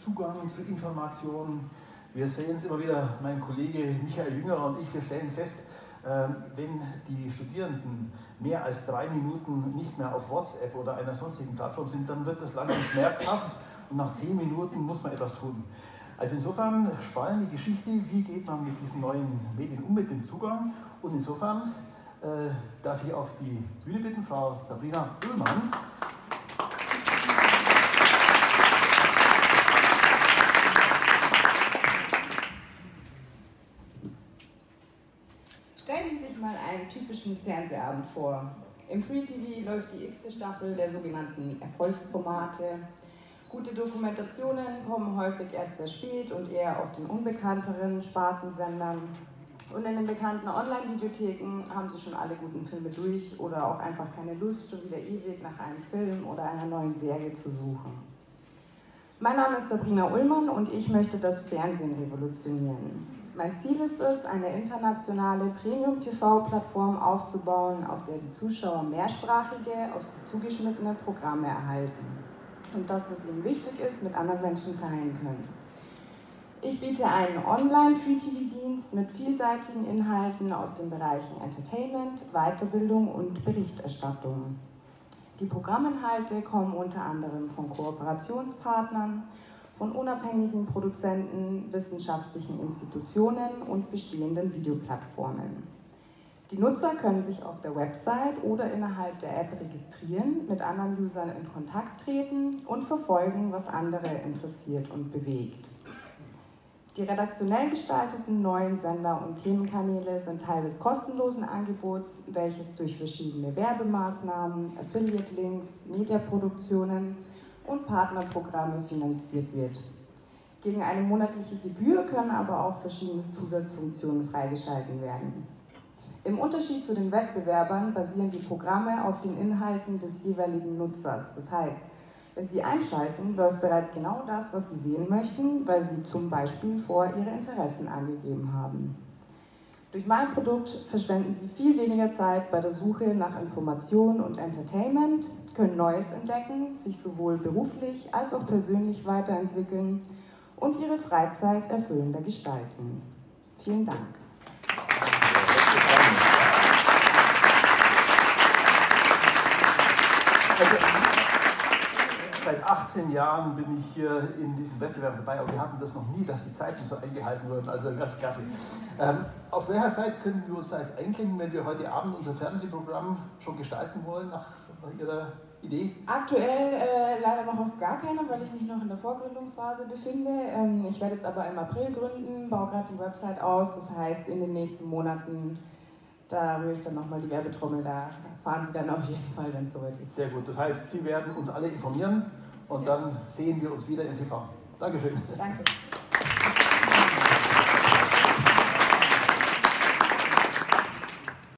Zugang zu Informationen. Wir sehen es immer wieder, mein Kollege Michael Jünger und ich, wir stellen fest, ähm, wenn die Studierenden mehr als drei Minuten nicht mehr auf WhatsApp oder einer sonstigen Plattform sind, dann wird das langsam schmerzhaft und nach zehn Minuten muss man etwas tun. Also insofern spannende Geschichte, wie geht man mit diesen neuen Medien um, mit dem Zugang und insofern äh, darf ich auf die Bühne bitten, Frau Sabrina Ullmann. Stellen Sie sich mal einen typischen Fernsehabend vor. Im Free TV läuft die x-te Staffel der sogenannten Erfolgsformate. Gute Dokumentationen kommen häufig erst sehr spät und eher auf den unbekannteren Spartensendern. Und in den bekannten Online-Videotheken haben sie schon alle guten Filme durch oder auch einfach keine Lust, schon wieder ewig nach einem Film oder einer neuen Serie zu suchen. Mein Name ist Sabrina Ullmann und ich möchte das Fernsehen revolutionieren. Mein Ziel ist es, eine internationale Premium-TV-Plattform aufzubauen, auf der die Zuschauer mehrsprachige, auf zugeschnittene Programme erhalten und das, was ihnen wichtig ist, mit anderen Menschen teilen können. Ich biete einen Online-Free-TV-Dienst mit vielseitigen Inhalten aus den Bereichen Entertainment, Weiterbildung und Berichterstattung. Die Programminhalte kommen unter anderem von Kooperationspartnern, von unabhängigen Produzenten, wissenschaftlichen Institutionen und bestehenden Videoplattformen. Die Nutzer können sich auf der Website oder innerhalb der App registrieren, mit anderen Usern in Kontakt treten und verfolgen, was andere interessiert und bewegt. Die redaktionell gestalteten neuen Sender und Themenkanäle sind Teil des kostenlosen Angebots, welches durch verschiedene Werbemaßnahmen, Affiliate-Links, Mediaproduktionen und Partnerprogramme finanziert wird. Gegen eine monatliche Gebühr können aber auch verschiedene Zusatzfunktionen freigeschalten werden. Im Unterschied zu den Wettbewerbern basieren die Programme auf den Inhalten des jeweiligen Nutzers. Das heißt, wenn Sie einschalten, läuft bereits genau das, was Sie sehen möchten, weil Sie zum Beispiel vor Ihre Interessen angegeben haben. Durch mein Produkt verschwenden Sie viel weniger Zeit bei der Suche nach Information und Entertainment, können Neues entdecken, sich sowohl beruflich als auch persönlich weiterentwickeln und Ihre Freizeit erfüllender gestalten. Vielen Dank. Also, seit 18 Jahren bin ich hier in diesem Wettbewerb dabei, aber wir hatten das noch nie, dass die Zeiten so eingehalten wurden. Also ganz klasse. Ähm, auf welcher Seite können wir uns da jetzt einklinken, wenn wir heute Abend unser Fernsehprogramm schon gestalten wollen, nach, nach Ihrer Idee? Aktuell äh, leider noch auf gar keiner, weil ich mich noch in der Vorgründungsphase befinde. Ähm, ich werde jetzt aber im April gründen, baue gerade die Website aus. Das heißt, in den nächsten Monaten da rühre ich dann nochmal die Werbetrommel, da fahren Sie dann auf jeden Fall, wenn es soweit ist. Sehr gut, das heißt, Sie werden uns alle informieren und dann sehen wir uns wieder in TV. Dankeschön. Danke.